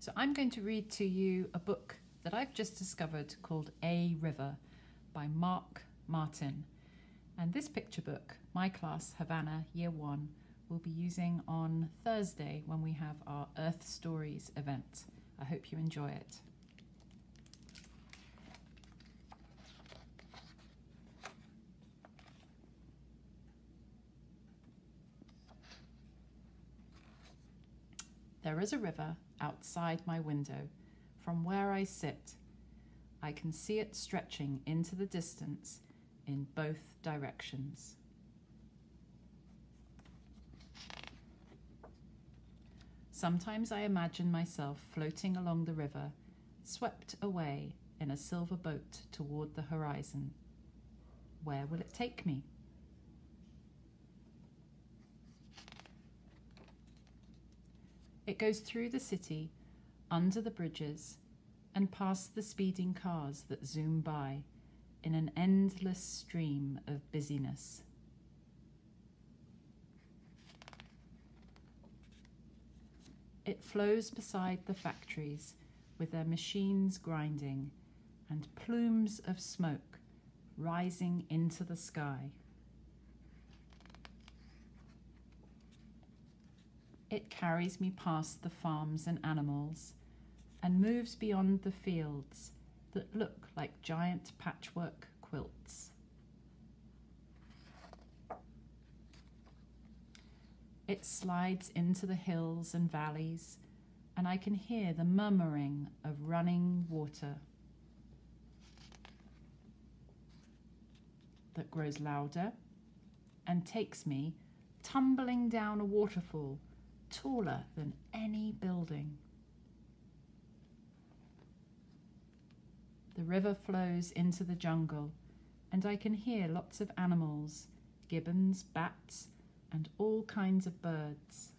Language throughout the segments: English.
So I'm going to read to you a book that I've just discovered called A River by Marc Martin. And this picture book, my class, Havana, Year 1, will be using on Thursday when we have our Earth Stories event. I hope you enjoy it. There is a river outside my window. From where I sit, I can see it stretching into the distance in both directions. Sometimes I imagine myself floating along the river, swept away in a silver boat toward the horizon. Where will it take me? It goes through the city, under the bridges, and past the speeding cars that zoom by in an endless stream of busyness. It flows beside the factories with their machines grinding and plumes of smoke rising into the sky. It carries me past the farms and animals and moves beyond the fields that look like giant patchwork quilts. It slides into the hills and valleys, and I can hear the murmuring of running water that grows louder and takes me tumbling down a waterfall taller than any building. The river flows into the jungle, and I can hear lots of animals gibbons, bats, and all kinds of birds.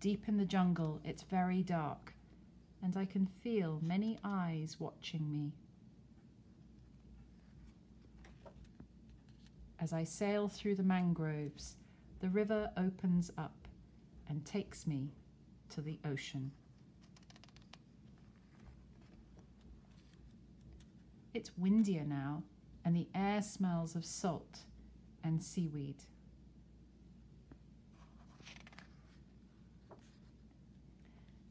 Deep in the jungle, it's very dark, and I can feel many eyes watching me. As I sail through the mangroves, the river opens up and takes me to the ocean. It's windier now, and the air smells of salt and seaweed.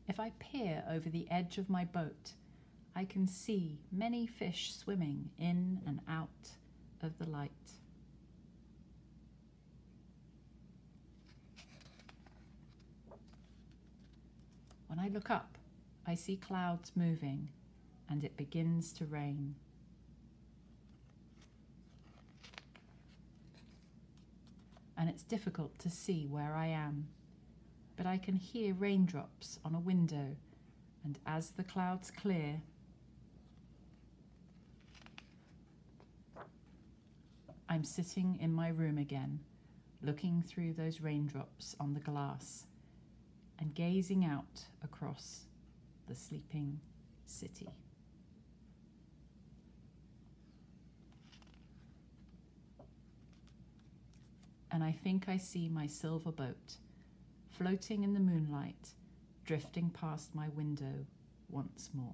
If I peer over the edge of my boat, I can see many fish swimming in and out of the light. I look up, I see clouds moving and it begins to rain. And it's difficult to see where I am, but I can hear raindrops on a window, and as the clouds clear, I'm sitting in my room again, looking through those raindrops on the glass and gazing out across the sleeping city. And I think I see my silver boat floating in the moonlight, drifting past my window once more.